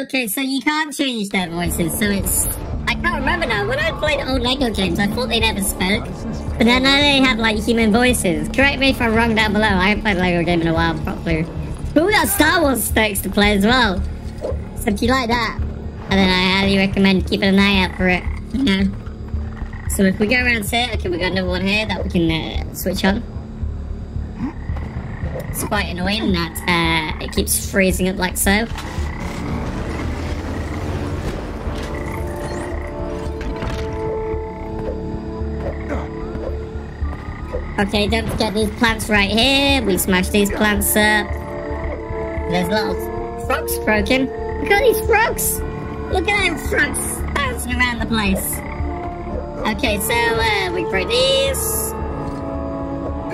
Okay, so you can't change their voices, so it's... I can't remember now. When I played old LEGO games, I thought they never spoke. But then now they have, like, human voices. Correct me if I'm wrong down below. I haven't played a LEGO game in a while, properly. But we got Star Wars specs to play as well. So if you like that, and then I highly recommend keeping an eye out for it. Know? So if we go around here, okay, we got another one here that we can uh, switch on. It's quite annoying that uh, it keeps freezing up like so. Okay, don't forget these plants right here. We smash these plants up. There's little frogs croaking. Look at these frogs! Look at them frogs bouncing around the place. Okay, so uh, we break these.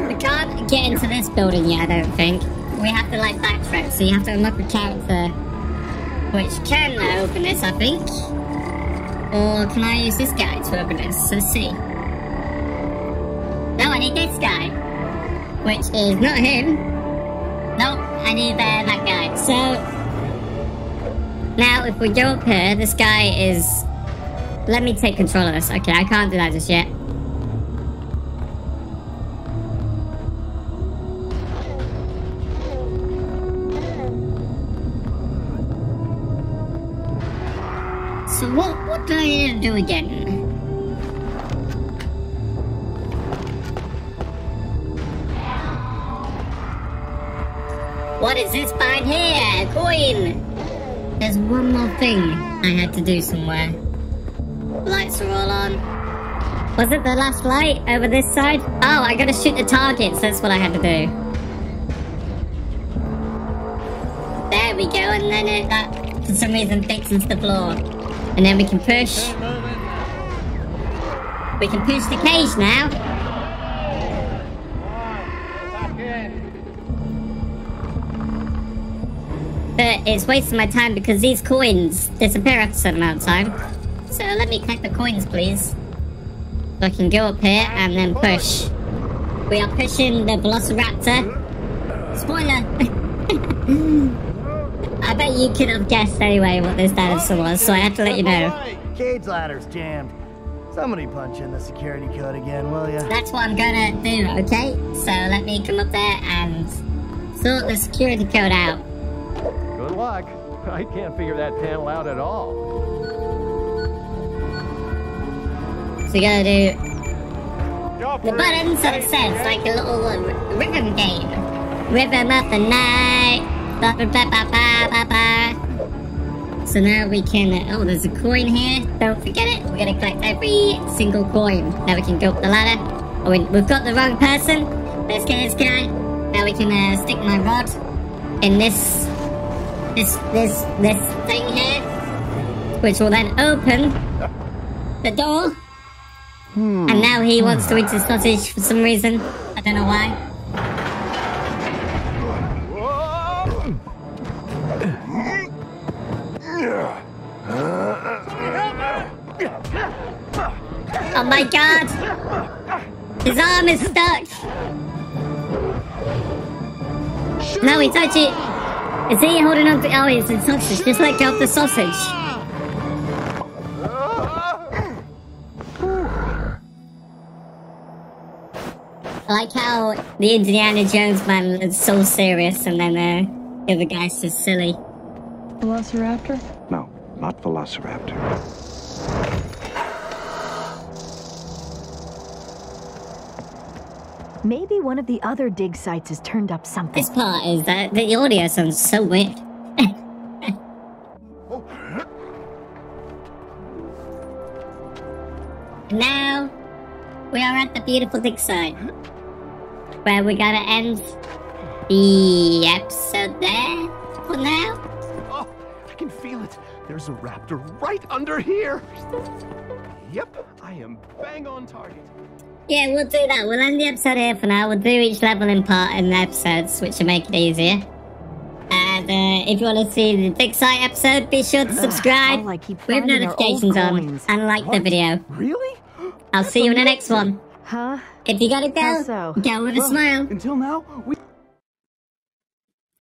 We can't get into this building yet, I don't think. We have to like backtrack, so you have to unlock a character which can open this, I think. Or can I use this guy to open this? Let's see. No, I need this guy. Which is not him. Nope, I need that guy. So, now if we go up here, this guy is... Let me take control of this. Okay, I can't do that just yet. So what, what do I need to do again? What is this behind here? Coin! There's one more thing I had to do somewhere. Lights are all on. Was it the last light over this side? Oh, I gotta shoot the targets. That's what I had to do. There we go, and then it, that, for some reason, fixes the floor. And then we can push. We can push the cage now. But it's wasting my time because these coins disappear after a certain amount of time. So let me collect the coins, please. So I can go up here and then push. We are pushing the Velociraptor. Spoiler! I bet you could have guessed anyway what this dinosaur was, so I had to let you know. Cage ladder's jammed. Somebody punch in the security code again, will ya? That's what I'm gonna do, okay? So let me come up there and sort the security code out. Luck. I can't figure that panel out at all. So you gotta do the buttons that it says, like a little uh, rhythm game. Rhythm of the night. Ba, ba, ba, ba, ba, ba. So now we can, uh, oh, there's a coin here. Don't forget it. We're gonna collect every single coin. Now we can go up the ladder. Oh, we, we've got the wrong person. Let's get this guy. Now we can uh, stick my rod in this, this, this, this thing here. Which will then open the door. Hmm. And now he wants to eat his sausage for some reason. I don't know why. Oh my god! His arm is stuck! No, he's actually... Is he holding on to... Oh, it's a sausage. Just let go of the sausage. I like how the Indiana Jones man is so serious and then uh, the other guy's just silly. Velociraptor? No, not Velociraptor. Maybe one of the other dig sites has turned up something. This part is that the audio sounds so weird. now, we are at the beautiful dig site. Where we're gonna end the episode there for now. Oh, I can feel it. There's a raptor right under here. Yep, I am bang on target. Yeah, we'll do that. We'll end the episode here for now. We'll do each level in part in the episodes, which will make it easier. And uh, if you want to see the Dig Site episode, be sure to subscribe I keep with notifications on and like the video. Really? I'll see you in the next one. Huh? If you gotta go, so? go with a smile. Until now, we.